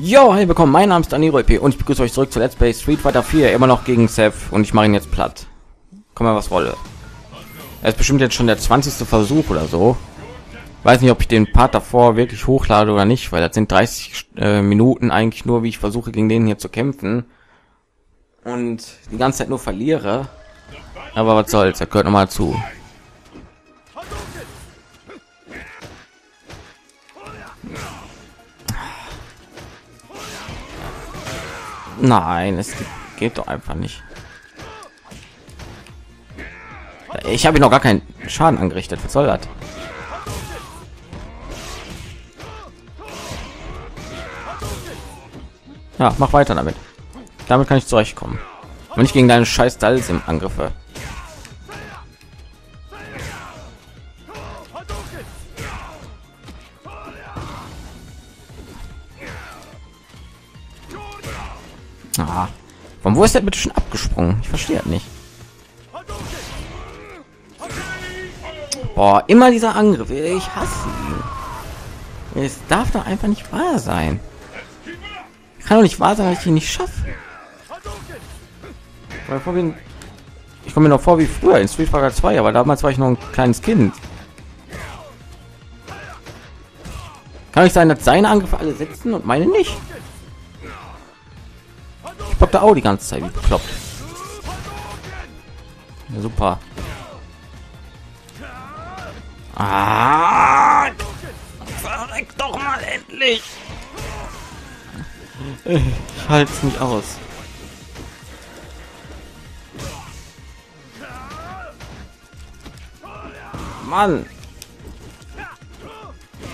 Jo, hey, willkommen. Mein Name ist Daniro EP und ich begrüße euch zurück zu Let's Play Street Fighter 4, immer noch gegen Seth und ich mache ihn jetzt platt. Komm mal, was wolle. Er ist bestimmt jetzt schon der 20. Versuch oder so. Weiß nicht, ob ich den Part davor wirklich hochlade oder nicht, weil das sind 30 äh, Minuten eigentlich nur, wie ich versuche, gegen den hier zu kämpfen. Und die ganze Zeit nur verliere. Aber was soll's, er gehört noch mal zu. Nein, es geht doch einfach nicht. Ich habe noch gar keinen Schaden angerichtet. Was soll das? Ja, mach weiter damit. Damit kann ich zurechtkommen. Und nicht gegen deine scheiß im Angriffe. Wo ist der bitte schon abgesprungen? Ich verstehe nicht. Boah, immer dieser Angriff. Ich hasse ihn. Es darf doch einfach nicht wahr sein. Kann doch nicht wahr sein, dass ich ihn nicht schaffe. Ich komme mir noch vor wie früher in Street Fighter 2, aber damals war ich noch ein kleines Kind. Kann ich sein, dass seine Angriffe alle setzen und meine nicht? Ich block da auch die ganze Zeit wie bekloppt. Ja, super. Ah, verreck doch mal endlich. Ich halte es nicht aus. Mann.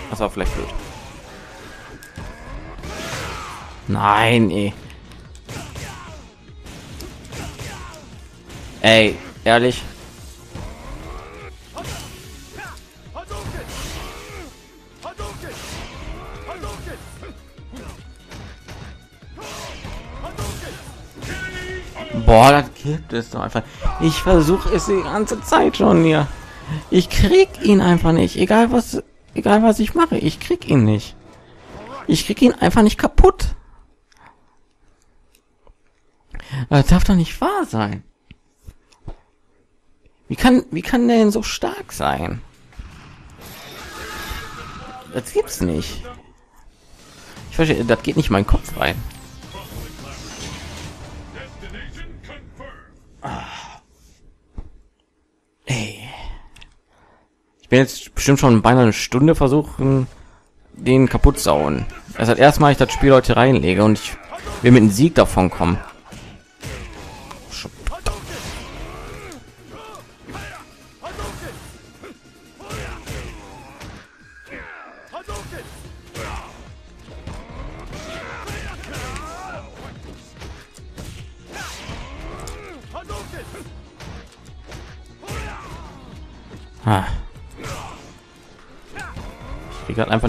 Das war vielleicht blöd. Nein, ey. Ey, ehrlich. Boah, das gibt es doch einfach. Ich versuche es die ganze Zeit schon hier. Ich krieg ihn einfach nicht. Egal was, egal was ich mache, ich krieg ihn nicht. Ich krieg ihn einfach nicht kaputt. Das darf doch nicht wahr sein. Wie kann, wie kann der denn so stark sein? Das gibt's nicht. Ich verstehe, das geht nicht in meinen Kopf rein. Ey. Ich bin jetzt bestimmt schon beinahe eine Stunde versuchen, den kaputt sauen. Es hat erstmal ich das Spiel heute reinlege und ich will mit einem Sieg davon kommen.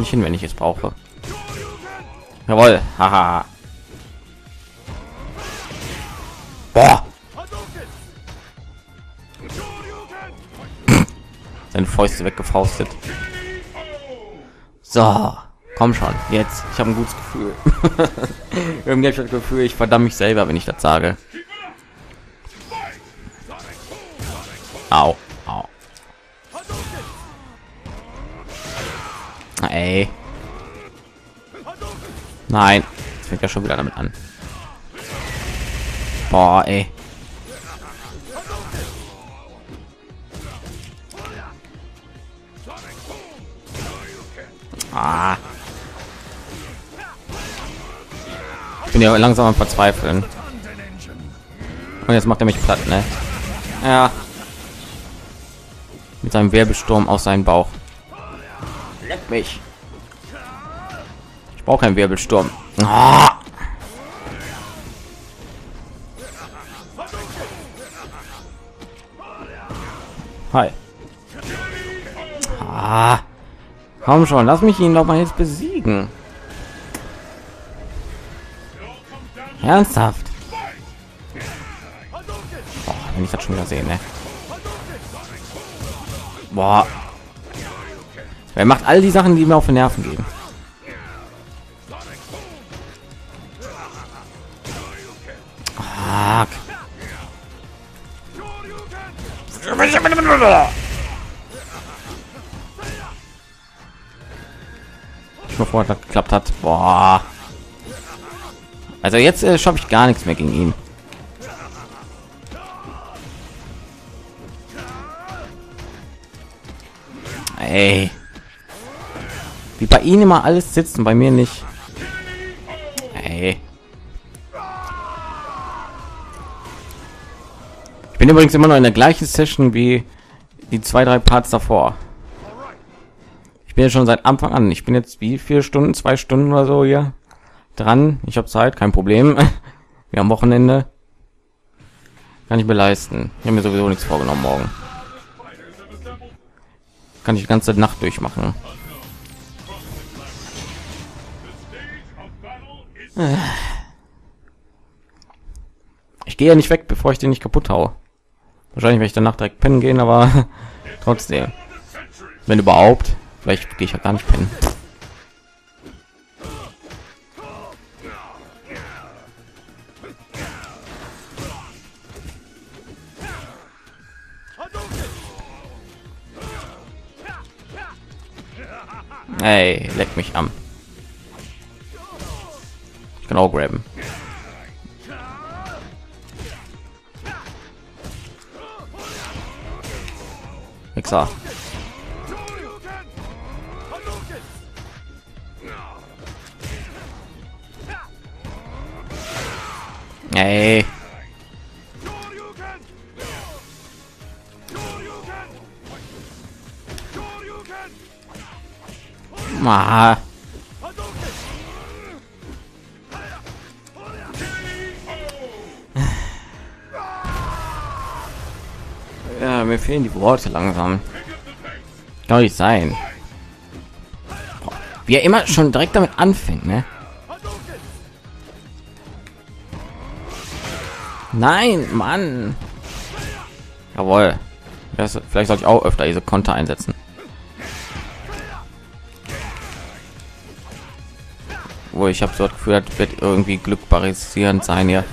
Nicht hin, wenn ich es brauche. Jawohl, haha. Boah. Seine Fäuste weggefaustet. So, komm schon, jetzt. Ich habe ein gutes Gefühl. Irgendwie habe ich das Gefühl, ich verdamme mich selber, wenn ich das sage. Nein. Fängt ja schon wieder damit an. Boah, ey. Ah. Ich bin ja langsam am Verzweifeln. Und jetzt macht er mich platt, ne? Ja. Mit seinem Wirbelsturm aus seinem Bauch. Leck mich. Brauche keinen Wirbelsturm. Ah. Hi. Ah. Komm schon, lass mich ihn doch mal jetzt besiegen. Ernsthaft. Boah, wenn ich das schon wieder sehen, ne? Boah. Er macht all die Sachen, die mir auf den Nerven gehen. Ich bevor das geklappt hat. Boah. Also jetzt äh, schaffe ich gar nichts mehr gegen ihn. Ey. Wie bei ihnen immer alles sitzen, bei mir nicht. Bin übrigens immer noch in der gleichen Session wie die zwei, drei Parts davor. Ich bin ja schon seit Anfang an. Ich bin jetzt wie vier Stunden, zwei Stunden oder so hier dran. Ich habe Zeit, kein Problem. Wir am Wochenende. Kann ich mir leisten. Ich habe mir sowieso nichts vorgenommen morgen. Kann ich die ganze Nacht durchmachen. Ich gehe ja nicht weg, bevor ich den nicht kaputt haue. Wahrscheinlich werde ich danach direkt pennen gehen, aber trotzdem. Wenn überhaupt. Vielleicht gehe ich ja gar nicht pennen. Ey, leck mich am. Ich kann graben. Mixer. Ey. Ma. Ja, mir fehlen die Worte langsam. Kann nicht sein. Wie er immer schon direkt damit anfängt, ne? Nein, Mann. Jawohl. Vielleicht sollte ich auch öfter diese Konter einsetzen. Wo ich habe so das Gefühl, das wird irgendwie glückbarisierend sein hier.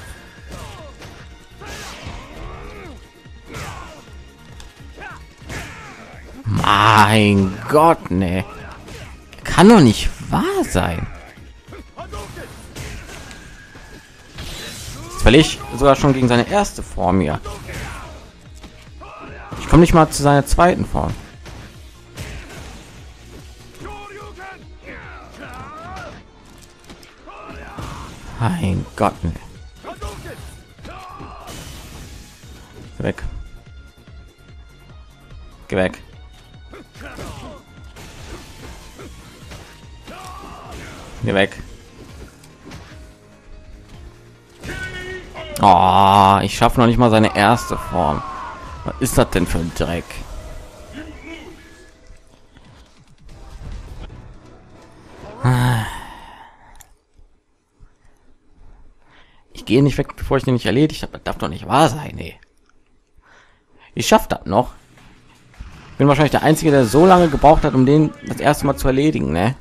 Mein Gott, ne. Kann doch nicht wahr sein. Jetzt verliere ich sogar schon gegen seine erste Form hier. Ich komme nicht mal zu seiner zweiten Form. Mein Gott. Ne. Weg. Geh weg. Geh weg. Oh, ich schaffe noch nicht mal seine erste Form. Was ist das denn für ein Dreck? Ich gehe nicht weg, bevor ich den nicht erledigt habe. Das darf doch nicht wahr sein, ey. Ich schaffe das noch. Bin wahrscheinlich der Einzige, der so lange gebraucht hat, um den das erste Mal zu erledigen, ne?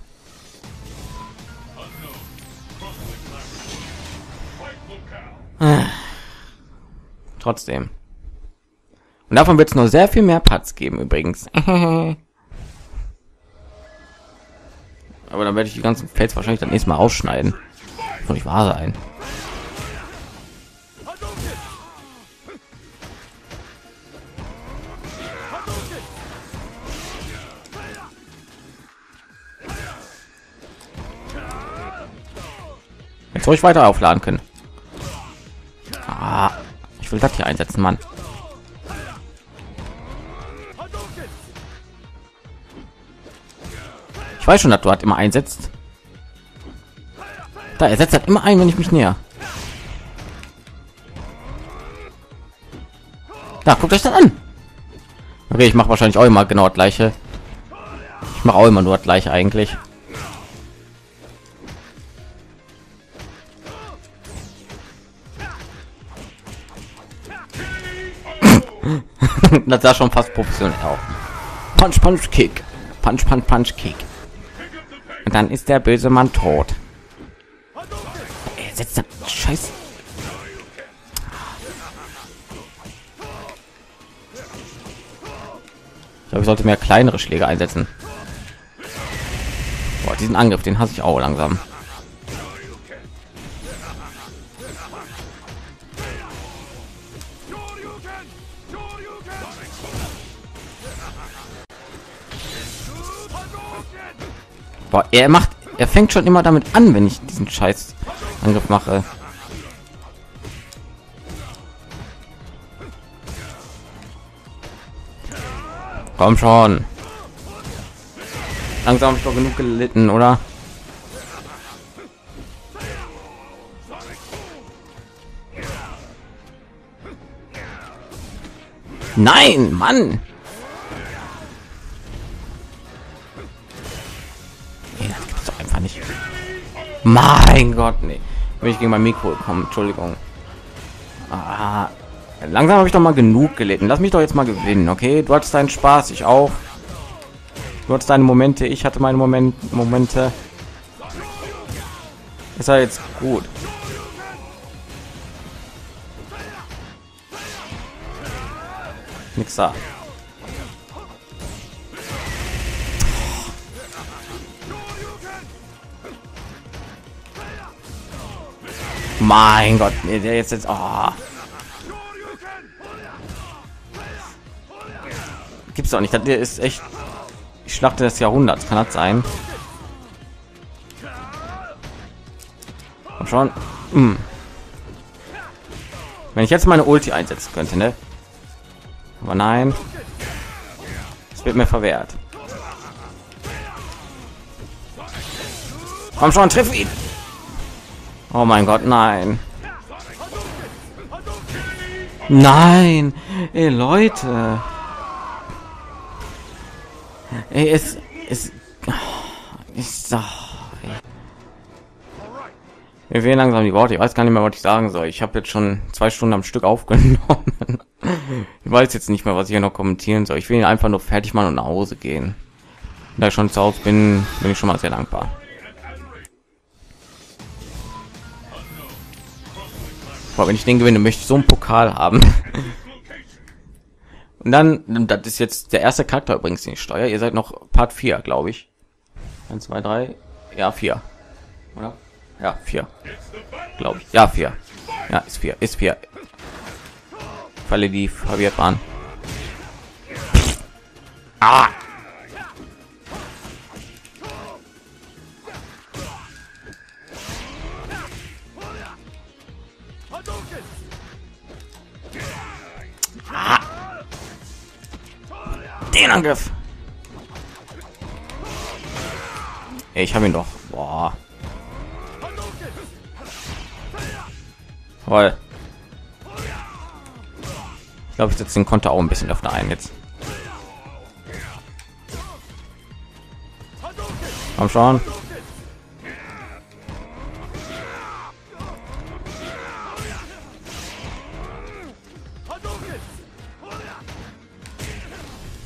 Trotzdem. Und davon wird es nur sehr viel mehr Parts geben, übrigens. Aber dann werde ich die ganzen Fels wahrscheinlich dann nächstes Mal ausschneiden. Soll nicht wahr sein. Jetzt soll ich weiter aufladen können. Ah, ich will das hier einsetzen, Mann. Ich weiß schon, dass du hat immer einsetzt. Da er setzt halt immer ein, wenn ich mich näher. Da guckt euch dann an. Okay, ich mache wahrscheinlich auch immer genau das gleiche. Ich mache auch immer nur das gleiche eigentlich. das sah schon fast professionell auch. Punch, punch, kick. Punch, punch, punch, kick. Und dann ist der böse Mann tot. Er setzt da Scheiß. Ich glaube, ich sollte mehr kleinere Schläge einsetzen. Boah, diesen Angriff, den hasse ich auch langsam. Er macht, er fängt schon immer damit an, wenn ich diesen Scheiß Angriff mache. Komm schon. Langsam habe ich doch genug gelitten, oder? Nein, Mann! Mein Gott, nee. Bin ich gegen mein Mikro gekommen, Entschuldigung. Ah, langsam habe ich doch mal genug gelitten. Lass mich doch jetzt mal gewinnen, okay? Du hattest deinen Spaß, ich auch. Du hattest deine Momente, ich hatte meine Moment, Momente. Ist ja jetzt gut. Nix da. Mein Gott, der jetzt jetzt. Oh. Gibt's doch nicht. Der ist echt. Ich schlachte des Jahrhunderts. Kann das sein? Und schon. Hm. Wenn ich jetzt meine Ulti einsetzen könnte, ne? Aber nein. Es wird mir verwehrt. Komm schon, triff ihn. Oh mein Gott, nein. Nein, ey Leute. Ey, es ist ist. Wir fehlen langsam die Worte. Ich weiß gar nicht mehr, was ich sagen soll. Ich habe jetzt schon zwei Stunden am Stück aufgenommen. ich weiß jetzt nicht mehr, was ich hier noch kommentieren soll. Ich will einfach nur fertig machen und nach Hause gehen. Da ich schon zu Hause bin, bin ich schon mal sehr dankbar. Aber wenn ich den gewinne, möchte ich so einen Pokal haben. Und dann, das ist jetzt der erste Charakter übrigens, den ich steuere. Ihr seid noch Part 4, glaube ich. 1, 2, 3, ja, 4. Oder? Ja, 4. Glaube ich. Ja, 4. Ja, ist 4. Ist 4. Falle die verwirrt waren. Ah! Den Angriff. Ey, ich habe ihn doch. Boah. Voll. Ich glaube, ich setze den Konter auch ein bisschen öfter ein jetzt. Komm schon.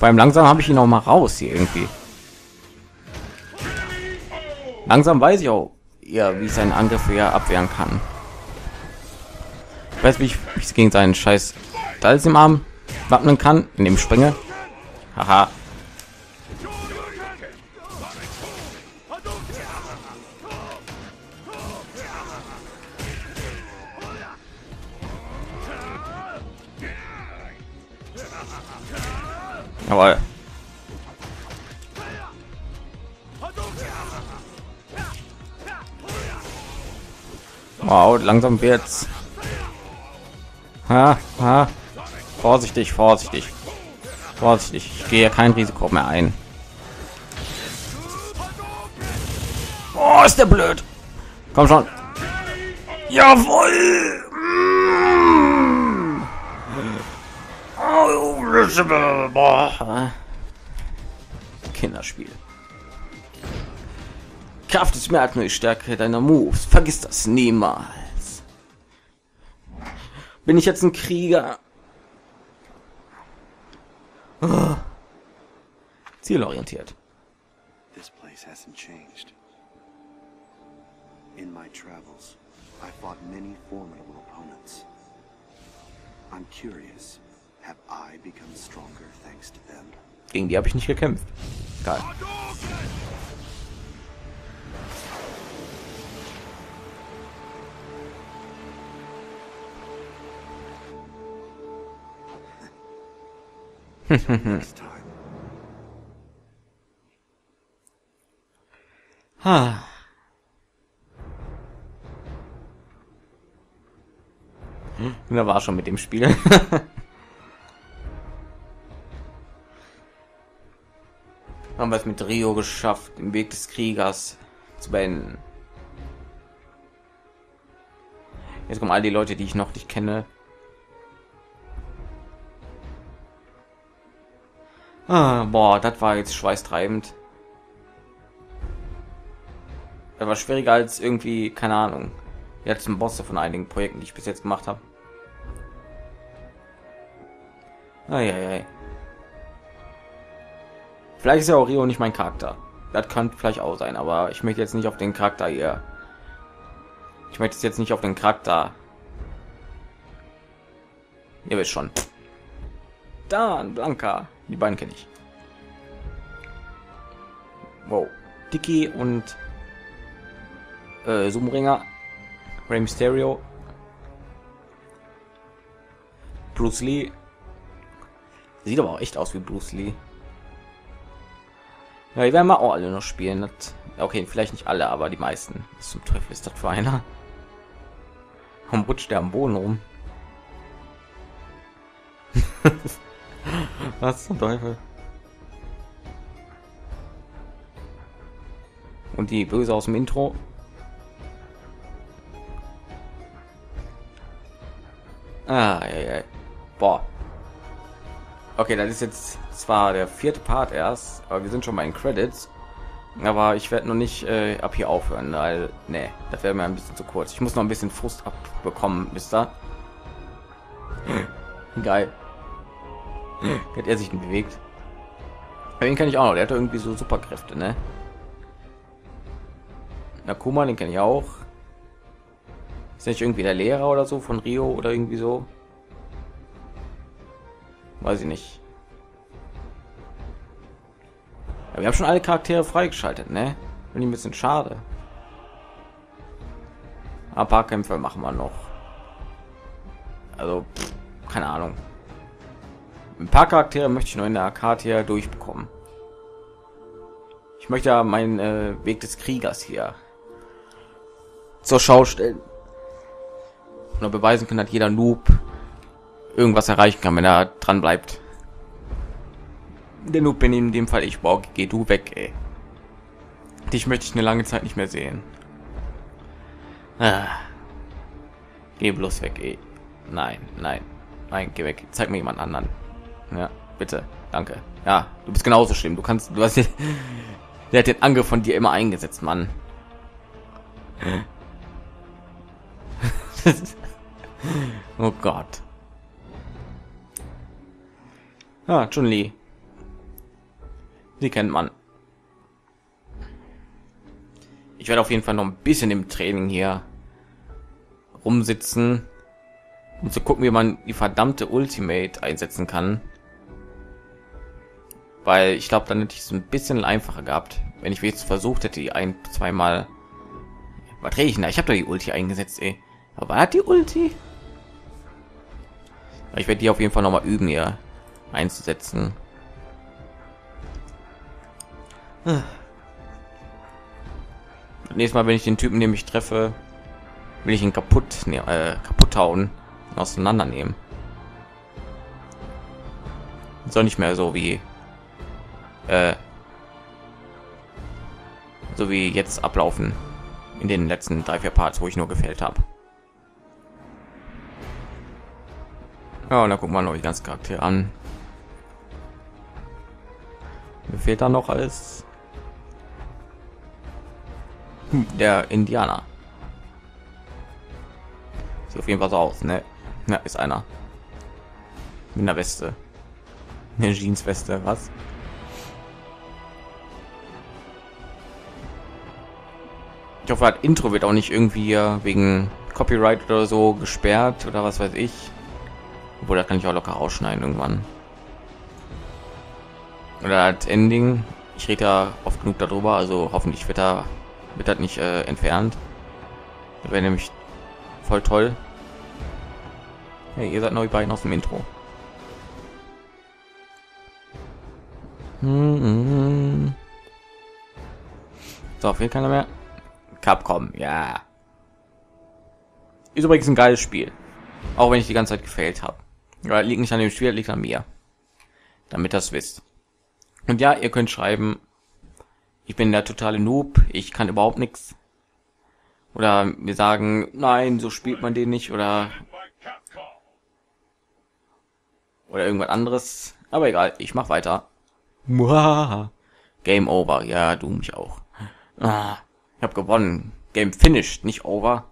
Allem langsam habe ich ihn auch mal raus hier irgendwie. Langsam weiß ich auch, ja, wie ich seinen Angriff ja abwehren kann. Ich weiß, wie ich mich gegen seinen Scheiß Dalls im Arm wappnen kann, in dem Springe. Haha. Jawohl. Wow, langsam wird's. Ha, ha. Vorsichtig, vorsichtig. Vorsichtig. Ich gehe kein Risiko mehr ein. Oh, ist der blöd. Komm schon. Jawohl. Kinderspiel. Kraft ist mehr als nur die Stärke deiner Moves. Vergiss das niemals. Bin ich jetzt ein Krieger? Oh. Zielorientiert. This place hasn't changed. In my travels, I fought many formidable opponents. I'm curious, have I become stronger thanks to them? Gegen die habe ich nicht gekämpft. Geil. Ha. Da war schon mit dem Spiel. Haben wir es mit Rio geschafft, im Weg des Kriegers zu beenden. Jetzt kommen all die Leute, die ich noch nicht kenne. Ah, boah, das war jetzt schweißtreibend. Das war schwieriger als irgendwie, keine Ahnung, die letzten Bosse von einigen Projekten, die ich bis jetzt gemacht habe. Eieiei. Vielleicht ist ja auch Rio nicht mein Charakter. Das könnte vielleicht auch sein, aber ich möchte jetzt nicht auf den Charakter hier. Ich möchte jetzt nicht auf den Charakter. Ihr wisst schon. Dan, Blanca. Die beiden kenne ich. Wow. Dicky und äh, Zoomringer. Rey Mysterio. Bruce Lee. Sieht aber auch echt aus wie Bruce Lee. Ja, die werden wir auch alle noch spielen. Das, okay, vielleicht nicht alle, aber die meisten. Was zum Teufel ist das für einer? Warum rutscht der am Boden rum? Was zum Teufel? Und die Böse aus dem Intro. Ah, ja, ja. Boah. Okay, das ist jetzt zwar der vierte Part erst, aber wir sind schon mal in Credits. Aber ich werde noch nicht äh, ab hier aufhören, weil, ne, das wäre mir ein bisschen zu kurz. Ich muss noch ein bisschen Frust abbekommen, Mister. Geil. Hat er sich denn bewegt? Den kenne ich auch noch. Der hat irgendwie so Superkräfte, ne? Nakuma, den kenne ich auch. Ist nicht irgendwie der Lehrer oder so von Rio oder irgendwie so? Weiß ich nicht. Ja, wir haben schon alle Charaktere freigeschaltet, ne? Bin ich ein bisschen schade. Ein paar Kämpfe machen wir noch. Also, pff, keine Ahnung. Ein paar Charaktere möchte ich noch in der Karte hier durchbekommen. Ich möchte ja meinen äh, Weg des Kriegers hier zur Schau stellen. Und beweisen können, dass jeder Noob irgendwas erreichen kann, wenn er dran bleibt. Der Noob bin in dem Fall ich. Boah, geh du weg, ey. Dich möchte ich eine lange Zeit nicht mehr sehen. Ah. Geh bloß weg, ey. Nein, nein, nein, geh weg. Zeig mir jemand anderen. Ja, bitte, danke. Ja, du bist genauso schlimm. Du kannst, du hast der hat den Angriff von dir immer eingesetzt, Mann. oh Gott. Ah, Chun Li. Die kennt man. Ich werde auf jeden Fall noch ein bisschen im Training hier rumsitzen, um zu gucken, wie man die verdammte Ultimate einsetzen kann. Weil ich glaube, dann hätte ich es ein bisschen einfacher gehabt, wenn ich jetzt versucht hätte, die ein, zweimal. Was drehe ich denn da? Ich habe da die Ulti eingesetzt, ey. Aber hat die Ulti? Ich werde die auf jeden Fall noch mal üben, hier einzusetzen. Nächstes Mal, wenn ich den Typen, den ich treffe, will ich ihn kaputt, ne, äh, kaputt hauen, auseinandernehmen. Soll nicht mehr so wie, äh, so wie jetzt ablaufen in den letzten drei vier Parts, wo ich nur gefällt habe. Ja, und da gucken wir noch die ganzen Charaktere an. Mir fehlt da noch alles. Hm, der Indianer. Sieht auf jeden Fall so aus, ne? Ja, ist einer. Mit einer Weste. Eine Jeansweste, was? Ich hoffe, das Intro wird auch nicht irgendwie wegen Copyright oder so gesperrt oder was weiß ich. Obwohl, da kann ich auch locker ausschneiden irgendwann. Oder als Ending. Ich rede ja oft genug darüber, also hoffentlich wird da wird das nicht äh, entfernt. Das wäre nämlich voll toll. Hey, ihr seid neu beiden aus dem Intro. Mhm. So, fehlt keiner mehr. Capcom, ja. Ist übrigens ein geiles Spiel. Auch wenn ich die ganze Zeit gefällt habe. Liegt nicht an dem Spiel, liegt an mir. Damit das wisst. Und ja, ihr könnt schreiben, ich bin der totale Noob, ich kann überhaupt nichts. Oder wir sagen, nein, so spielt man den nicht oder oder irgendwas anderes. Aber egal, ich mach weiter. Game over. Ja, du mich auch. Ah, ich habe gewonnen. Game finished, nicht over.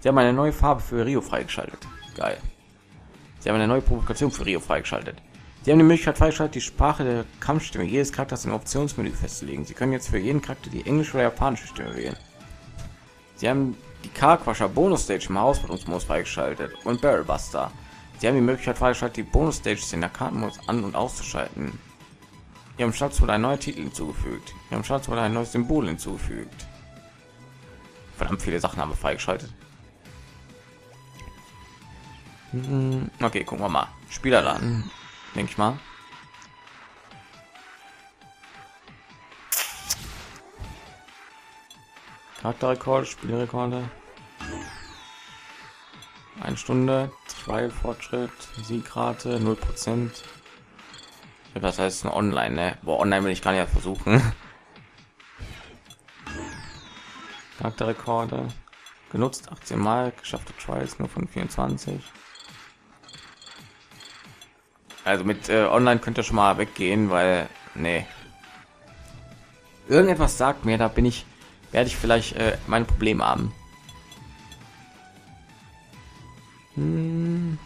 Sie haben eine neue Farbe für Rio freigeschaltet. Geil. Sie haben eine neue Provokation für Rio freigeschaltet. Sie haben die Möglichkeit freigeschaltet, die Sprache der Kampfstimme jedes Charakters im Optionsmenü festzulegen. Sie können jetzt für jeden Charakter die englische oder japanische Stimme wählen. Sie haben die Karquasher Bonus Stage im Herausforderungsmodus freigeschaltet und Barrel Buster. Sie haben die Möglichkeit freigeschaltet, die Bonus Stages in der Kartenmodus an- und auszuschalten. Ihrem Schatz wurde ein neuer Titel hinzugefügt. Ihrem Schatz wurde ein neues Symbol hinzugefügt. Verdammt viele Sachen haben wir freigeschaltet. Hm, okay, gucken wir mal. Spieler dann, denke ich mal. Charakterrekord, Spielrekorde. Eine Stunde, zwei Fortschritt, Siegrate, 0 Prozent. Was heißt Online, ne? Boah, online will ich gar nicht versuchen. Charakterrekorde. Genutzt 18 Mal, geschaffte Trials nur von 24. Also mit äh, Online könnt ihr schon mal weggehen, weil nee. Irgendetwas sagt mir, da bin ich, werde ich vielleicht äh, mein Problem haben. Hm.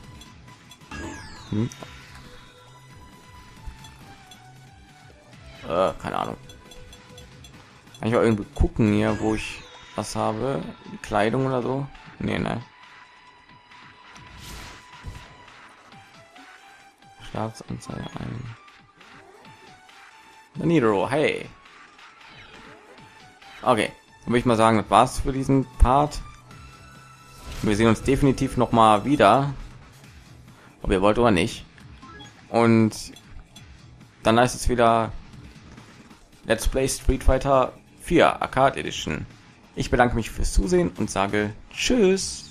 Hm. Äh, keine Ahnung. Kann ich auch irgendwie gucken hier, wo ich was habe? Kleidung oder so? Nee, ne. Staatsanzeige ein. Niro, hey. Okay, dann würde ich mal sagen, das war's für diesen Part. Wir sehen uns definitiv noch mal wieder, ob ihr wollt oder nicht. Und dann heißt es wieder Let's Play Street Fighter 4 Arcade Edition. Ich bedanke mich fürs Zusehen und sage Tschüss.